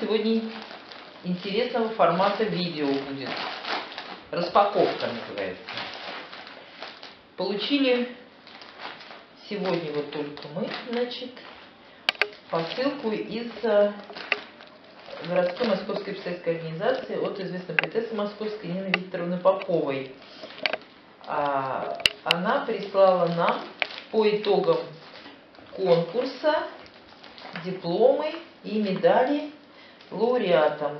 сегодня интересного формата видео будет. Распаковка называется. Получили сегодня вот только мы, значит, посылку из э, городской московской писательской организации от известной поэтессы московской Нины Викторовны Поповой. А, она прислала нам по итогам конкурса дипломы и медали лауреатам.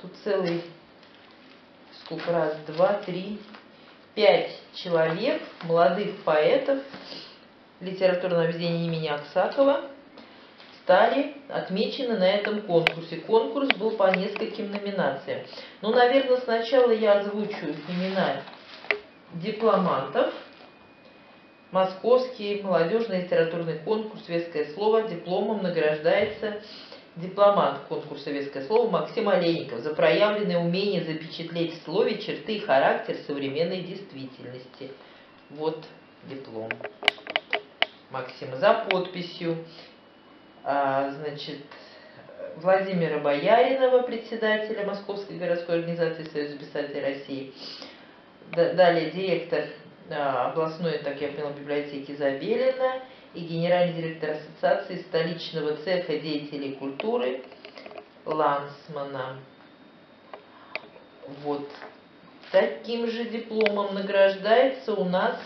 Тут целый, сколько раз, два, три, пять человек, молодых поэтов литературного объединения имени Аксакова стали отмечены на этом конкурсе. Конкурс был по нескольким номинациям. Ну, наверное, сначала я озвучу имена дипломантов. Московский молодежный литературный конкурс «Светское слово» дипломом награждается дипломант конкурса «Советское слово» Максим Олейников за проявленное умение запечатлеть в слове черты и характер современной действительности. Вот диплом Максима за подписью. А, значит, Владимира Бояринова, председателя Московской городской организации Союза писателей России. Далее директор а, областной, так я поняла, библиотеки Забелина и генеральный директор Ассоциации столичного цеха деятелей культуры Лансмана. Вот. Таким же дипломом награждается у нас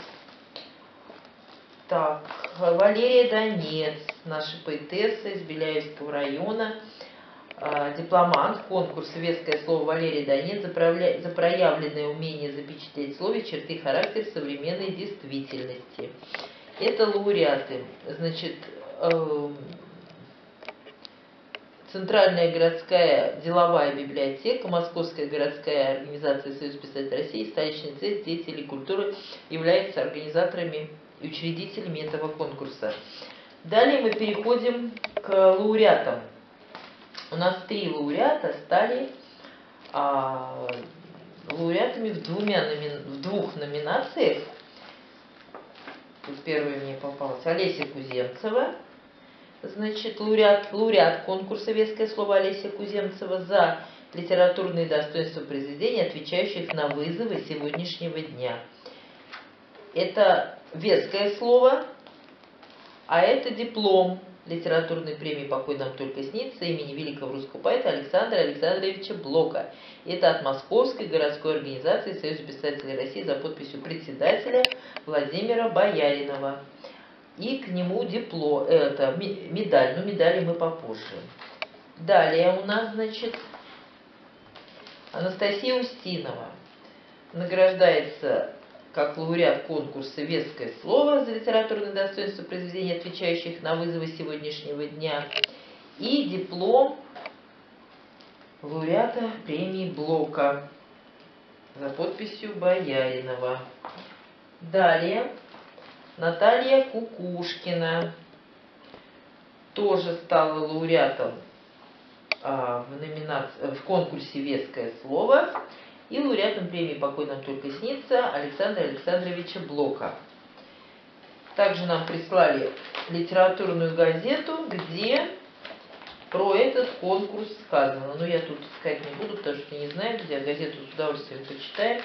так, Валерия Донец, наша поэтесса из Беляевского района, а, дипломант конкурса «Ветское слово» Валерий Донец за проявленное умение запечатлеть в слове черты характера современной действительности. Это лауреаты. Значит, эм, Центральная городская деловая библиотека, Московская городская организация Союз писателей России, столичный цех деятелей культуры являются организаторами и учредителями этого конкурса. Далее мы переходим к лауреатам. У нас три лауреата стали а, лауреатами в, двумя номи... в двух номинациях тут первая мне попалась, Олеся Куземцева, значит, лауреат, лауреат конкурса «Веское слово» Олеся Куземцева за литературные достоинства произведений, отвечающих на вызовы сегодняшнего дня. Это веское слово, а это диплом литературной премии «Покой нам только снится» имени великого русского поэта Александра Александровича Блока. Это от Московской городской организации Союза писателей России за подписью председателя Владимира Бояринова. И к нему дипло, это медаль, ну, медали мы попозже. Далее у нас, значит, Анастасия Устинова награждается как лауреат конкурса «Веское слово» за литературное достоинство произведений, отвечающих на вызовы сегодняшнего дня, и диплом лауреата премии Блока за подписью Бояринова. Далее Наталья Кукушкина тоже стала лауреатом а, в, номинации, в конкурсе «Веское слово» и лауреатом премии «Покой нам только снится» Александра Александровича Блока. Также нам прислали литературную газету, где про этот конкурс сказано. Но я тут искать не буду, потому что не знаю, где газету с удовольствием почитаем.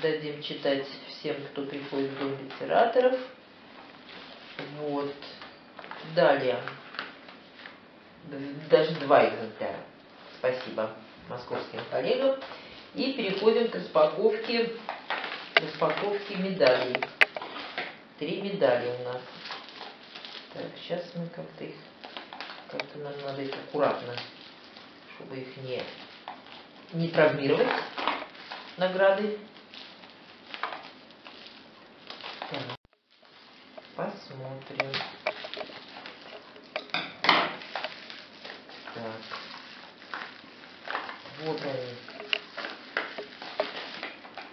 Дадим читать всем, кто приходит в Дом литераторов. Вот. Далее. Даже два экземпляра. Спасибо московским коллегам. И переходим к распаковке, распаковке медалей. Три медали у нас. Так, сейчас мы как-то их, как-то нам надо их аккуратно, чтобы их не, не травмировать, награды. Посмотрим. Так. Вот они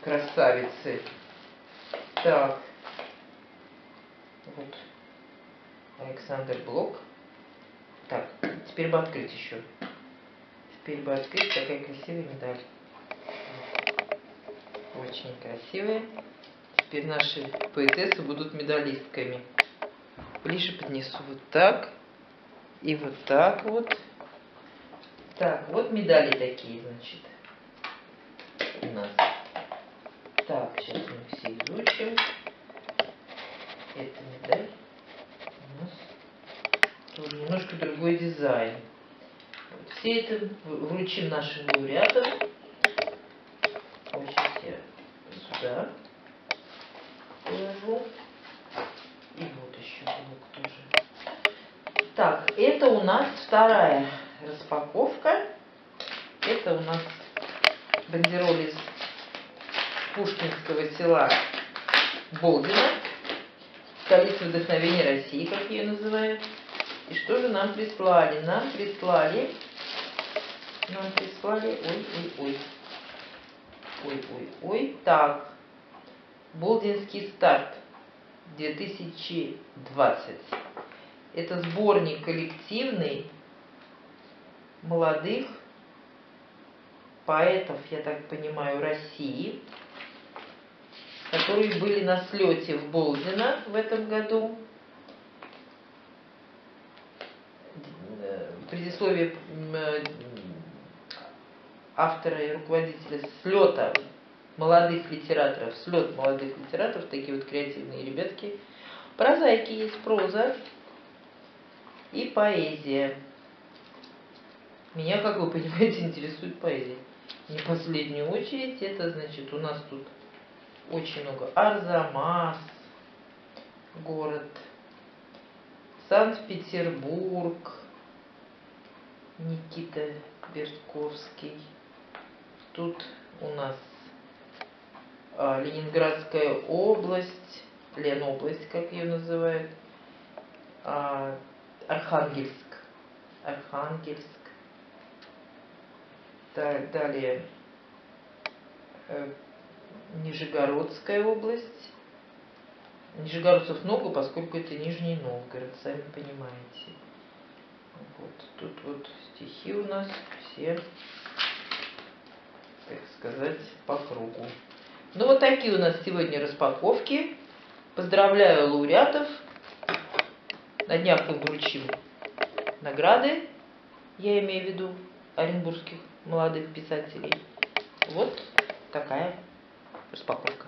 красавицы. Так. Вот. Александр Блок. Так, теперь бы открыть еще. Теперь бы открыть. Такая красивая медаль. Очень красивая. Теперь наши поэтессы будут медалистками. Ближе поднесу вот так. И вот так вот. Так, вот медали такие, значит, у нас. Так, сейчас мы все изучим. Эта медаль у нас тоже немножко другой дизайн. Вот, все это вручим нашим лауреатам. Вот сейчас я сюда положу. И вот еще блок тоже. Так, это у нас вторая распаковка. Это у нас бандероль из Пушкинского села Болдина, столица вдохновения России, как ее называют. И что же нам прислали? Нам прислали, нам прислали, ой, ой, ой, ой, ой, ой, так, Болдинский старт 2020. Это сборник коллективный молодых поэтов, я так понимаю, России, которые были на слете в Болдино в этом году. Предисловие автора и руководителя слета молодых литераторов, слет молодых литераторов, такие вот креативные ребятки. Прозаики есть проза и поэзия. Меня, как вы понимаете, интересует поэзия. Не в последнюю очередь, это значит, у нас тут очень много. Арзамас, город, Санкт-Петербург, Никита Бертковский. Тут у нас а, Ленинградская область, Ленобласть, как ее называют, а, Архангельск, Архангельск. Далее э, Нижегородская область. Нижегородцев много, поскольку это Нижний Новгород, сами понимаете. Вот тут вот стихи у нас все, так сказать, по кругу. Ну вот такие у нас сегодня распаковки. Поздравляю лауреатов. На днях мы вручим награды, я имею в виду оренбургских молодых писателей. Вот такая распаковка.